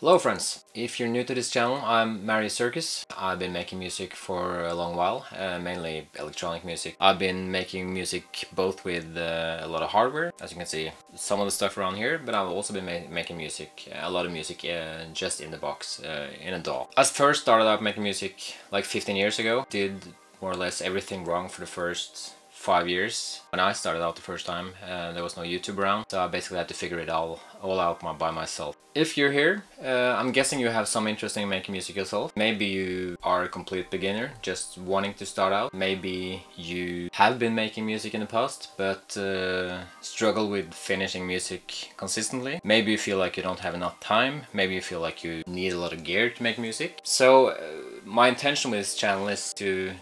Hello friends! If you're new to this channel, I'm Marius Circus. I've been making music for a long while, uh, mainly electronic music. I've been making music both with uh, a lot of hardware, as you can see some of the stuff around here, but I've also been ma making music, a lot of music uh, just in the box, uh, in a DAW. I first started out making music like 15 years ago, did more or less everything wrong for the first five years. When I started out the first time, uh, there was no YouTube around, so I basically had to figure it all, all out by myself. If you're here, uh, I'm guessing you have some interest in making music yourself. Maybe you are a complete beginner, just wanting to start out. Maybe you have been making music in the past, but uh, struggle with finishing music consistently. Maybe you feel like you don't have enough time. Maybe you feel like you need a lot of gear to make music. So uh, my intention with this channel is to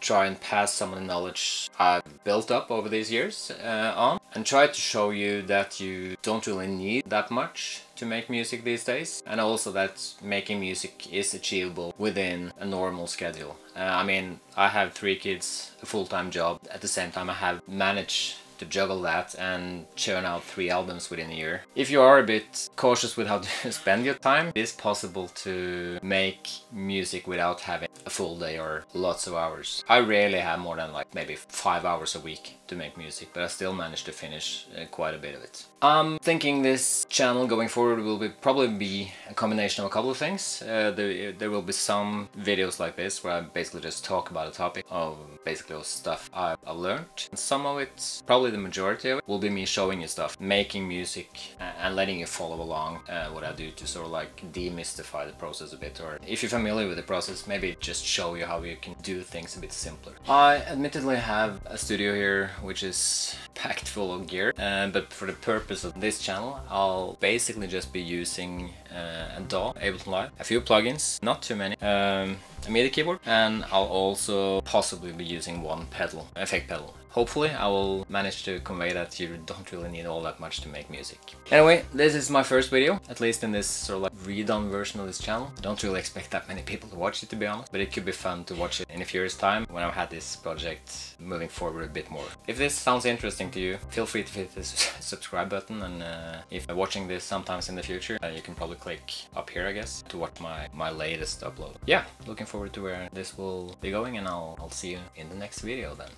try and pass some of the knowledge I've built up over these years uh, on and try to show you that you don't really need that much to make music these days and also that making music is achievable within a normal schedule. Uh, I mean, I have three kids, a full-time job. At the same time, I have managed to juggle that and churn out three albums within a year. If you are a bit cautious with how to spend your time, it is possible to make music without having a full day or lots of hours. I rarely have more than like maybe five hours a week to make music, but I still manage to finish uh, quite a bit of it. I'm thinking this channel going forward will be probably be a combination of a couple of things. Uh, there, there will be some videos like this where I basically just talk about a topic of basically stuff I've, I've learned. And some of it, probably the majority of it, will be me showing you stuff, making music and letting you follow along uh, what I do to sort of like demystify the process a bit. Or if you're familiar with the process, maybe just show you how you can do things a bit simpler. I admittedly have a studio here which is packed full of gear, uh, but for the purpose of this channel, I'll basically just be using uh, a DAW, Ableton Live, a few plugins, not too many, um, a MIDI keyboard, and I'll also possibly be using one pedal, effect pedal. Hopefully I will manage to convey that you don't really need all that much to make music. Anyway, this is my first video, at least in this sort of like redone version of this channel. Don't really expect that many people to watch it to be honest, but it could be fun to watch it in a few years time when I've had this project moving forward a bit more. If this sounds interesting to you, feel free to hit the subscribe button and uh, if you're watching this sometimes in the future, uh, you can probably click up here I guess to watch my, my latest upload. Yeah, looking forward to where this will be going and I'll, I'll see you in the next video then.